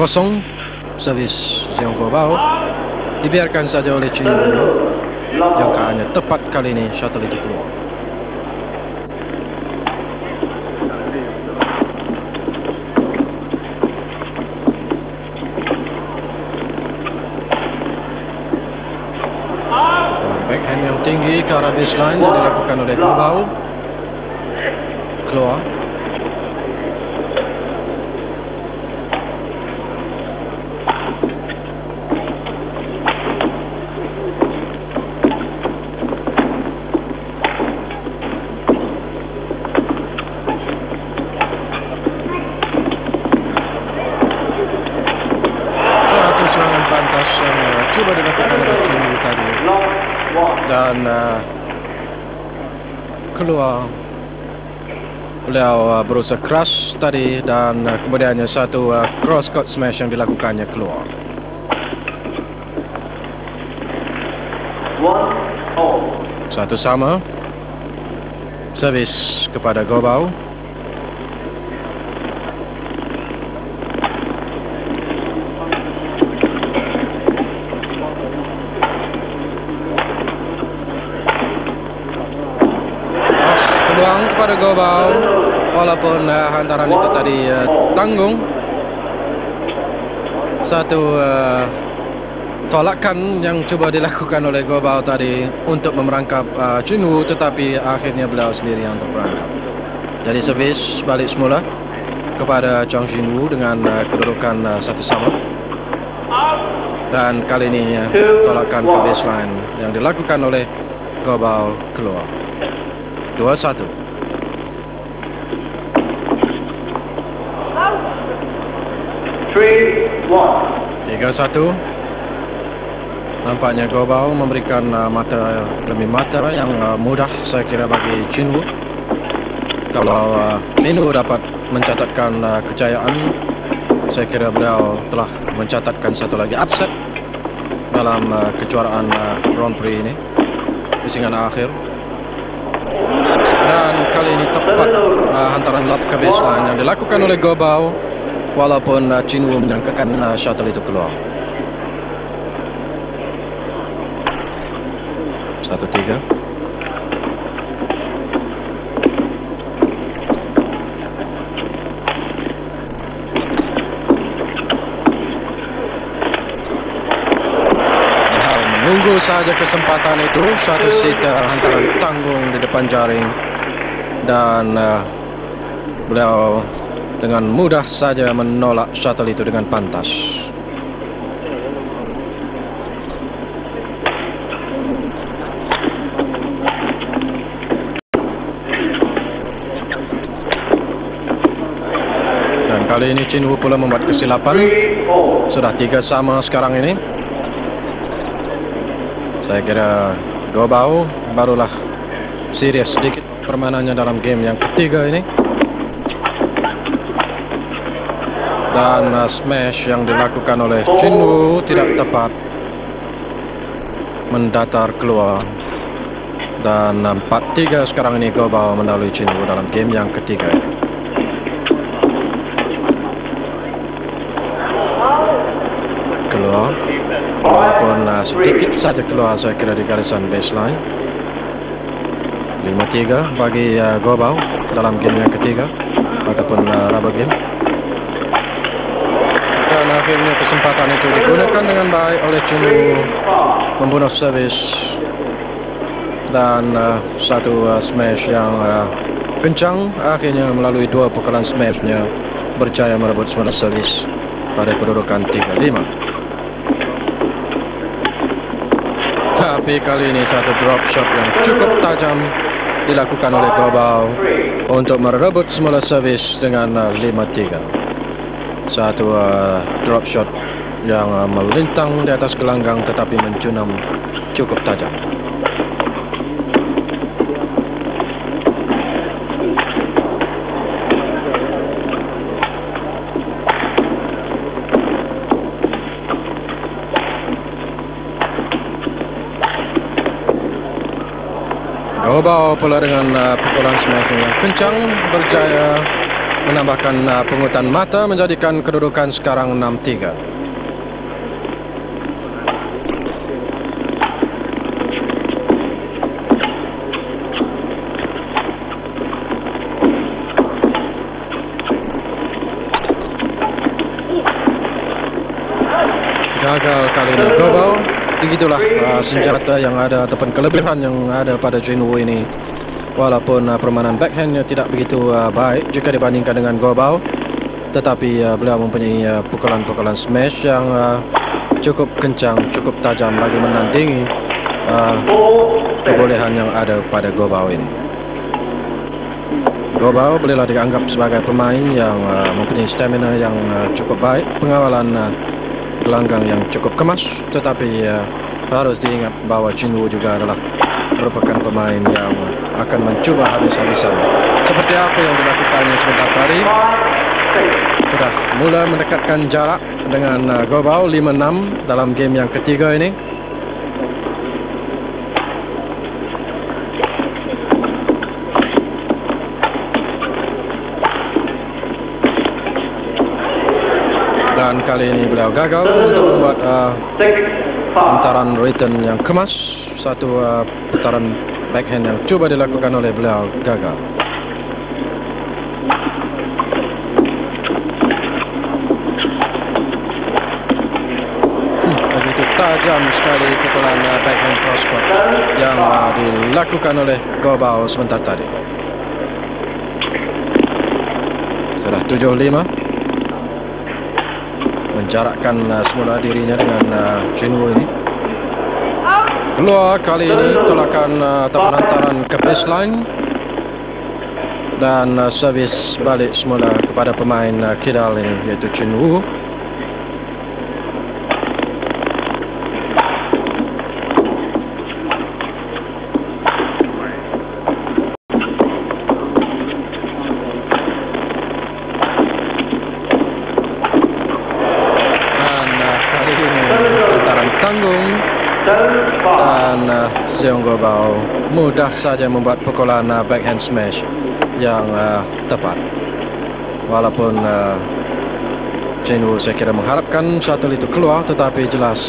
kosong. Servis Zion Gobao dibiarkan saja oleh Chin jangkaannya tepat kali ini shuttle itu keluar. Backhand yang tinggi ke arah baseline yang dilakukan oleh Gobao keluar keluar. Beliau uh, berusaha keras tadi dan uh, kemudiannya satu uh, cross court smash yang dilakukannya keluar. Satu sama. Servis kepada Gobau kepada Gobau walaupun uh, hantaran itu tadi uh, tanggung. Satu uh, tolakan yang cuba dilakukan oleh Gobau tadi untuk memerangkap uh, Chinwu tetapi akhirnya beliau sendiri yang terperangkap. Jadi servis balik semula kepada Chong Jinwu dengan uh, kedudukan uh, satu sama. Dan kali ini uh, tolakan ke baseline yang dilakukan oleh Gobau keluar. 2-1 3-1 Nampaknya Gobau memberikan uh, mata demi mata yang uh, mudah. Saya kira bagi Chinwu Kalau uh, Chinwu dapat mencatatkan uh, kejayaan Saya kira beliau telah mencatatkan satu lagi upset Dalam uh, kejuaraan uh, Grand Prix ini Pusingan akhir. Dan kali ini tepat uh, hantaran lob ke baseline yang dilakukan oleh Gobau walaupun uh, Chinwu menyangkakan uh, shuttle itu keluar. Satu tiga. Nah, menunggu saja kesempatan itu satu seater hantaran tanggung di depan jaring. Dan uh, beliau dengan mudah saja menolak shuttle itu dengan pantas. Dan kali ini Chin Wu pula membuat kesilapan. Sudah tiga sama sekarang ini. Saya kira Gobau barulah serius sedikit permainannya dalam game yang ketiga ini. Dan uh, smash yang dilakukan oleh Jinwoo tidak tepat. Mendatar keluar. Dan uh, 4-3 sekarang ini Gobau melalui Jinwoo dalam game yang ketiga. Keluar. Walaupun uh, sedikit saja keluar saya kira di garisan baseline. 5-3 bagi uh, Gobau dalam game yang ketiga. Ataupun uh, rubber game akhirnya kesempatan itu digunakan dengan baik oleh Chunu membunuh servis dan uh, satu uh, smash yang uh, kencang. Akhirnya melalui dua pukulan smashnya berjaya merebut semua servis pada kedudukan 3-5 tapi kali ini satu drop shot yang cukup tajam dilakukan oleh Gobau untuk merebut semula servis dengan uh, 5-3 satu uh, drop shot yang uh, melintang di atas gelanggang tetapi mencunam cukup tajam. Gobau pula dengan uh, pukulan smash yang kencang berjaya menambahkan uh, pengutan mata menjadikan kedudukan sekarang 6-3. gagal kali ini. Gobau begitulah uh, senjata yang ada ataupun kelebihan yang ada pada Jin Wu ini walaupun uh, permainan backhandnya tidak begitu uh, baik jika dibandingkan dengan Gobau tetapi uh, beliau mempunyai uh, pukulan-pukulan smash yang uh, cukup kencang cukup tajam bagi menandingi uh, kebolehan yang ada pada Gobau ini. Gobau bolehlah dianggap sebagai pemain yang uh, mempunyai stamina yang uh, cukup baik pengawalan uh, gelanggang yang cukup kemas tetapi uh, harus diingat bahawa Wu juga adalah merupakan pemain yang akan mencuba habis-habisan seperti apa yang dilakukannya sebentar tadi? Sudah mula mendekatkan jarak dengan uh, Gobao 5-6 dalam game yang ketiga ini. Dan kali ini beliau gagal untuk membuat uh, putaran return yang kemas satu uh, putaran backhand yang cuba dilakukan oleh beliau gagal. Hmm, tajam sekali pukulan uh, backhand cross court yang uh, dilakukan oleh Gobao sebentar tadi. Sudah 7-5 menjarakkan uh, semula dirinya dengan uh, Jinwoo ini. Keluar kali ini tolakan uh, atau penantaran ke baseline dan uh, servis balik semula kepada pemain uh, Kidal ini iaitu Jinwoo. Zeong Gobao mudah saja membuat pukulan uh, backhand smash yang uh, tepat. Walaupun uh, Chen Wu saya kira mengharapkan shuttle itu keluar tetapi jelas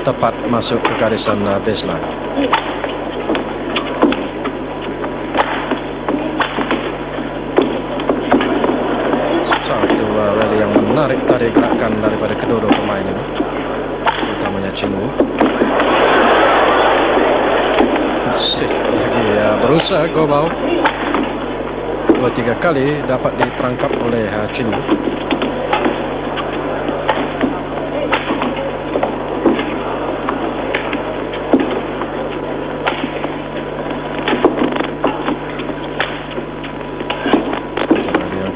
tepat masuk ke garisan uh, baseline. Satu menarik tadi gerakan daripada kedua-dua pemain ini. Utamanya Chen Wu. Lagi ya, berusaha Gobau dua tiga kali dapat diperangkap oleh uh, Chin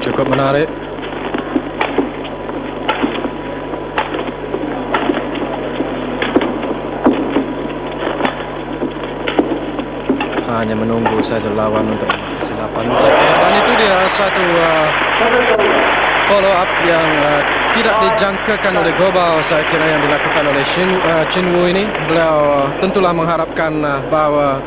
cukup menarik hanya menunggu saja lawan untuk kesilapan. Kira dan itu dia satu uh, follow up yang uh, tidak dijangkakan oleh Gobao saya kira yang dilakukan oleh Shin, uh, Chin Wu ini. Beliau uh, tentulah mengharapkan uh, bahawa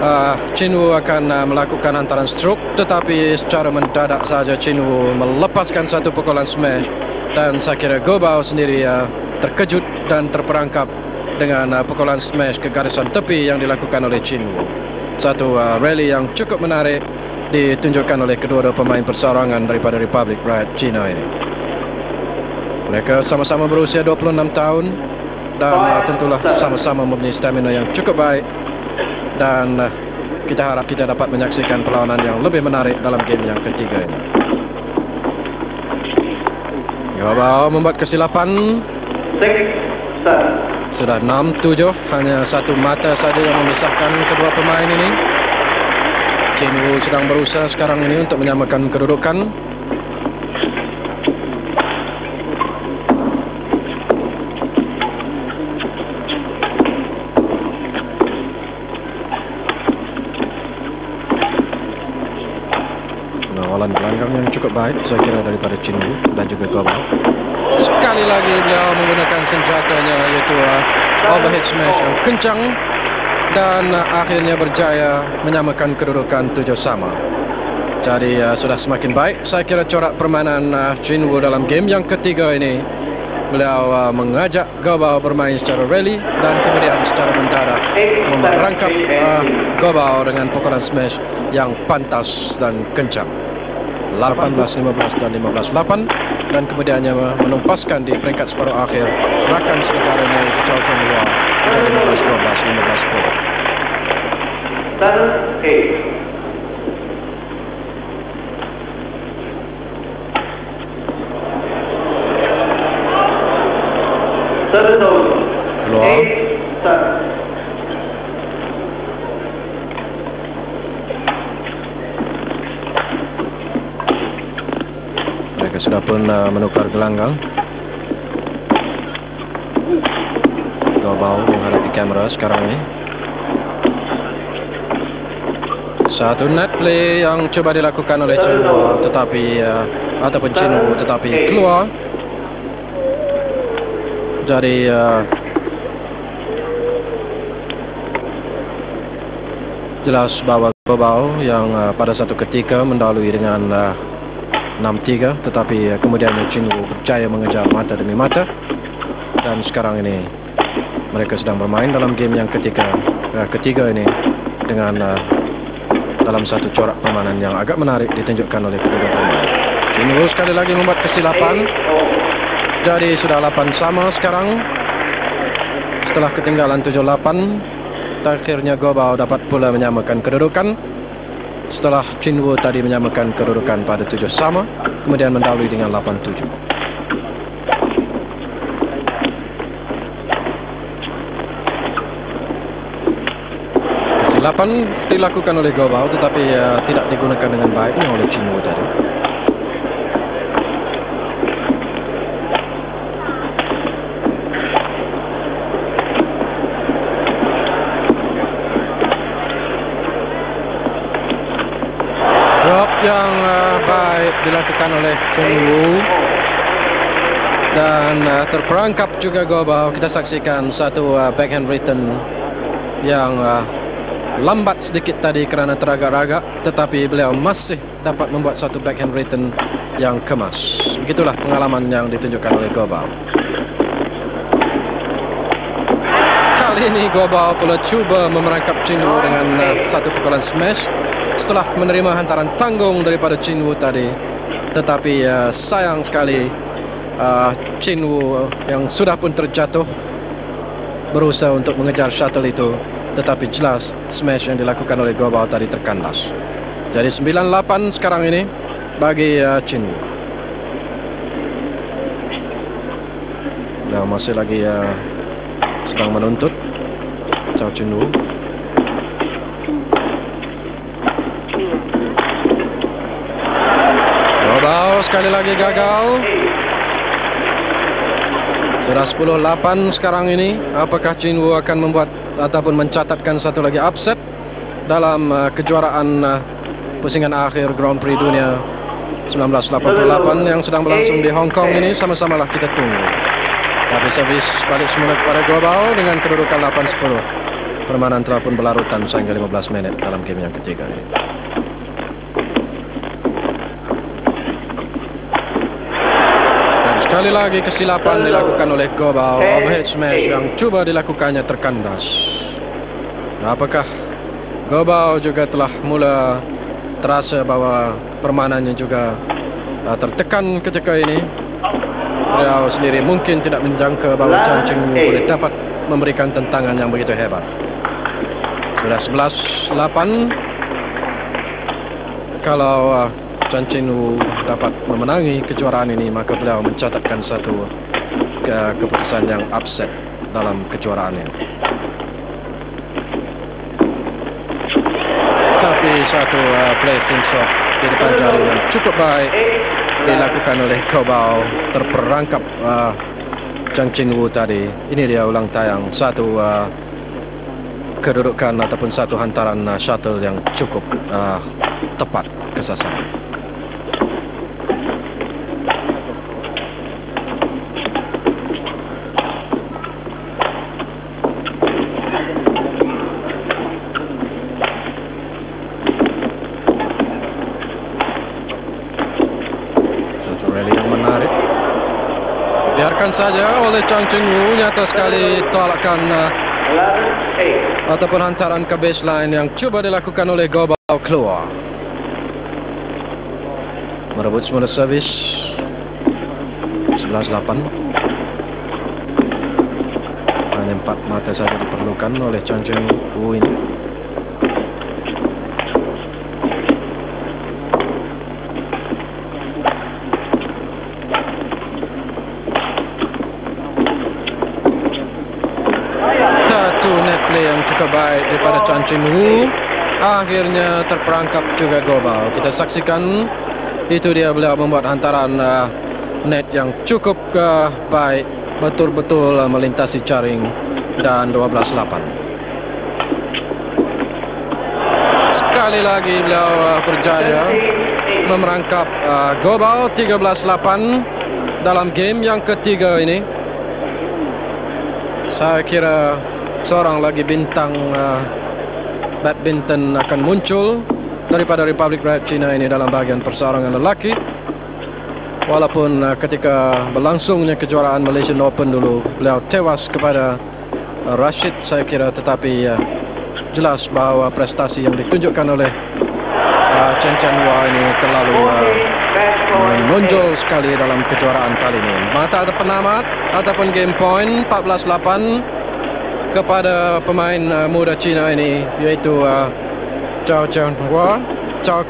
uh, Chin Wu akan uh, melakukan antaran stroke. Tetapi secara mendadak saja Chin Wu melepaskan satu pukulan smash. Dan saya kira Gobao sendiri uh, terkejut dan terperangkap dengan uh, pukulan smash ke garisan tepi yang dilakukan oleh Chin Wu. Satu uh, rally yang cukup menarik ditunjukkan oleh kedua-dua pemain persarangan daripada Republik Rakyat China ini. Mereka sama-sama berusia 26 tahun dan uh, tentulah sama-sama mempunyai stamina yang cukup baik dan uh, kita harap kita dapat menyaksikan perlawanan yang lebih menarik dalam game yang ketiga ini. Gabao membuat kesilapan. Sudah 6-7 Hanya satu mata saja yang memisahkan kedua pemain ini. Chen Wu sedang berusaha sekarang ini untuk menyamakan kedudukan. Pengawalan gelanggang yang cukup baik saya kira daripada Chen Wu dan juga Gobal sekali lagi beliau menggunakan senjatanya iaitu uh, overhead smash yang kencang dan uh, akhirnya berjaya menyamakan kedudukan tujuh sama. Jadi uh, sudah semakin baik saya kira corak permainan uh, Chin Wu dalam game yang ketiga ini. Beliau uh, mengajak Gobao bermain secara rally dan kemudian secara mendadak merangkap uh, Gobao dengan pukulan smash yang pantas dan kencang. 18-15 dan 15-8 dan kemudiannya menumpaskan di peringkat separuh akhir rakan senegaranya itu Chow Chun Hua 15-12, 15-10. Keluar. Sudah pun uh, menukar gelanggang. Kau bau menghadapi kamera sekarang ini. Satu net play yang coba dilakukan oleh Chinwo tetapi uh, ataupun Chinwo tetapi keluar dari uh, jelas bahawa Bobau yang uh, pada satu ketika mendahului dengan uh, 6-3 tetapi kemudian Chin Wu berjaya mengejar mata demi mata. Dan sekarang ini mereka sedang bermain dalam game yang ketiga uh, ketiga ini dengan uh, dalam satu corak permainan yang agak menarik ditunjukkan oleh kedua pemain. Chin Wu sekali lagi membuat kesilapan. Jadi sudah 8 sama sekarang. Setelah ketinggalan 7-8 Akhirnya Gobao dapat pula menyamakan kedudukan Setelah Chin Wu tadi menyamakan kedudukan pada 7 sama Kemudian mendahului dengan 8-7 Kesilapan dilakukan oleh Gobao Tetapi uh, tidak digunakan dengan baik oleh Chin Wu tadi yang uh, baik dilakukan oleh Chen Wu. Dan uh, terperangkap juga Gobao kita saksikan satu uh, backhand return yang uh, lambat sedikit tadi kerana teragak-agak tetapi beliau masih dapat membuat satu backhand return yang kemas. Begitulah pengalaman yang ditunjukkan oleh Gobao kali ini Gobao pula cuba memerangkap Chen Wu dengan uh, satu pukulan smash. Setelah menerima hantaran tanggung daripada Chin Wu tadi tetapi uh, sayang sekali uh, Chin Wu yang sudah pun terjatuh berusaha untuk mengejar shuttle itu tetapi jelas smash yang dilakukan oleh Gobao tadi terkandas. Jadi 9-8 sekarang ini bagi uh, Chin Wu dan masih lagi uh, sedang menuntut. Chao Chin Wu Wow, sekali lagi gagal. Sudah 10-8 sekarang ini. Apakah Chin Wu akan membuat ataupun mencatatkan satu lagi upset dalam uh, kejuaraan uh, pusingan akhir Grand Prix Dunia 1988 yang sedang berlangsung di Hong Kong ini sama-samalah kita tunggu. Tapi servis balik semula kepada Global dengan kedudukan 8-10. Permainan telah pun berlarutan sehingga 15 minit dalam game yang ketiga ini. Sekali lagi kesilapan dilakukan oleh Gobao Overhead smash yang cuba dilakukannya terkandas. Apakah Gobao juga telah mula terasa bahawa permainannya juga uh, tertekan ketika ini? Beliau sendiri mungkin tidak menjangka bahawa Chan Cheng boleh dapat memberikan tentangan yang begitu hebat. Sudah 11-8 Kalau uh, Chan Chen Wu dapat memenangi kejuaraan ini maka beliau mencatatkan satu ke keputusan yang upset dalam kejuaraan ini. Tapi satu uh, placing shot di depan jaring yang cukup baik dilakukan oleh Kobao terperangkap uh, Chang Chin Wu tadi. Ini dia ulang tayang satu uh, kedudukan ataupun satu hantaran uh, shuttle yang cukup uh, tepat kesasaran. Biarkan saja oleh Chang Cheng Wu nyata sekali tolakan uh, ataupun hantaran ke baseline yang cuba dilakukan oleh Gobau keluar merebut semula servis. 11-8 hanya empat mata saja diperlukan oleh Chang Cheng Wu ini cukup baik daripada Chan Chin Wu akhirnya terperangkap juga Gobau kita saksikan itu dia beliau membuat hantaran uh, net yang cukup uh, baik betul-betul uh, melintasi jaring dan 12-8 sekali lagi beliau uh, berjaya memerangkap uh, Gobau 13-8 dalam game yang ketiga ini. Saya kira seorang lagi bintang uh, badminton akan muncul daripada Republik Rakyat China ini dalam bahagian persarangan lelaki. Walaupun uh, ketika berlangsungnya kejuaraan Malaysian Open dulu beliau tewas kepada uh, Rashid saya kira tetapi uh, jelas bahawa prestasi yang ditunjukkan oleh uh, Chen Chen Hua ini terlalu uh, menonjol sekali dalam kejuaraan kali ini. Mata ada penamat ataupun game point 14-8 kepada pemain uh, muda Cina ini iaitu uh, Chao Chen Hua, Chao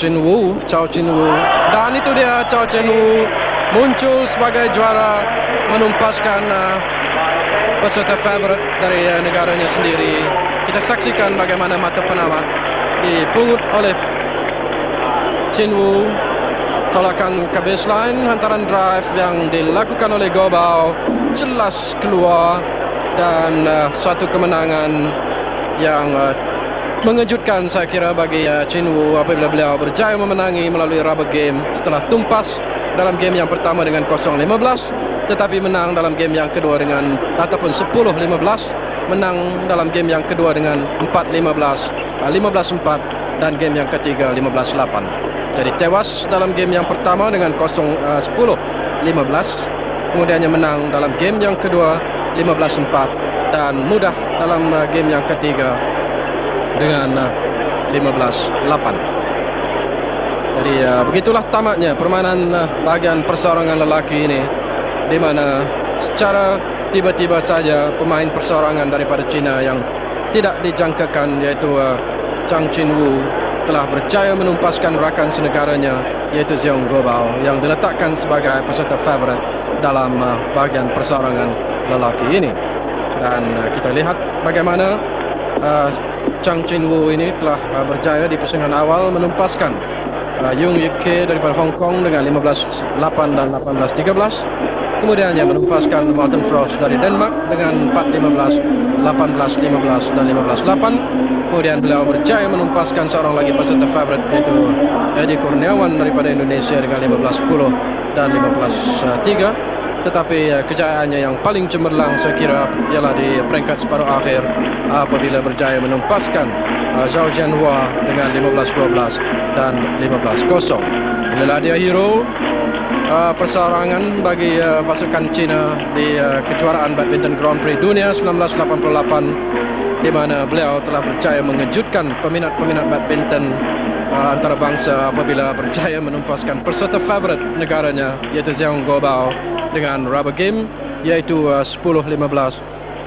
Chen Wu, Chao Chen Wu. Dan itu dia Chao Chen Wu muncul sebagai juara menumpaskan uh, peserta favorit dari uh, negaranya sendiri. Kita saksikan bagaimana mata penamat dipungut oleh Chen Wu tolakan ke baseline hantaran drive yang dilakukan oleh Gobao jelas keluar dan uh, suatu kemenangan yang uh, mengejutkan saya kira bagi uh, Chin Wu apabila beliau berjaya memenangi melalui rubber game setelah tumpas dalam game yang pertama dengan 0-15 tetapi menang dalam game yang kedua dengan ataupun 10-15 menang dalam game yang kedua dengan 4-15 15-4 uh, dan game yang ketiga 15-8 jadi tewas dalam game yang pertama dengan 0-10-15 uh, kemudiannya menang dalam game yang kedua 15-4 dan mudah dalam uh, game yang ketiga dengan 15-8 uh, jadi uh, begitulah tamatnya permainan bahagian persorangan lelaki ini di mana secara tiba-tiba saja pemain persorangan daripada China yang tidak dijangkakan iaitu Chang Chin Wu telah berjaya menumpaskan rakan senegaranya iaitu Xiong Gobao yang diletakkan sebagai peserta favorit dalam bahagian persorangan lelaki ini. Dan uh, kita lihat bagaimana uh, Chang Chin Wu ini telah uh, berjaya di persaingan awal menumpaskan uh, Yung Yik daripada Hong Kong dengan 15-8 dan 18-13 kemudiannya menumpaskan Martin Frost dari Denmark dengan 4-15 18-15 dan 15-8 kemudian beliau berjaya menumpaskan seorang lagi peserta favorit yaitu Eddie Kurniawan daripada Indonesia dengan 15-10 dan 15-3 tetapi uh, kejayaannya yang paling cemerlang saya kira ialah di peringkat separuh akhir apabila berjaya menumpaskan uh, Zhao Jianhua dengan 15-12 dan 15-0 inilah dia hero uh, persarangan bagi pasukan China di kejuaraan badminton Grand Prix dunia 1988 di mana beliau telah berjaya mengejutkan peminat-peminat badminton uh, antarabangsa apabila berjaya menumpaskan peserta favorit negaranya iaitu Xiong Guobao dengan rubber game iaitu uh, 10-15,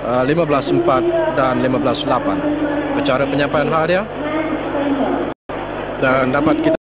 uh, 15-4 dan 15-8. Bicara penyampaian hadiah dan dapat kita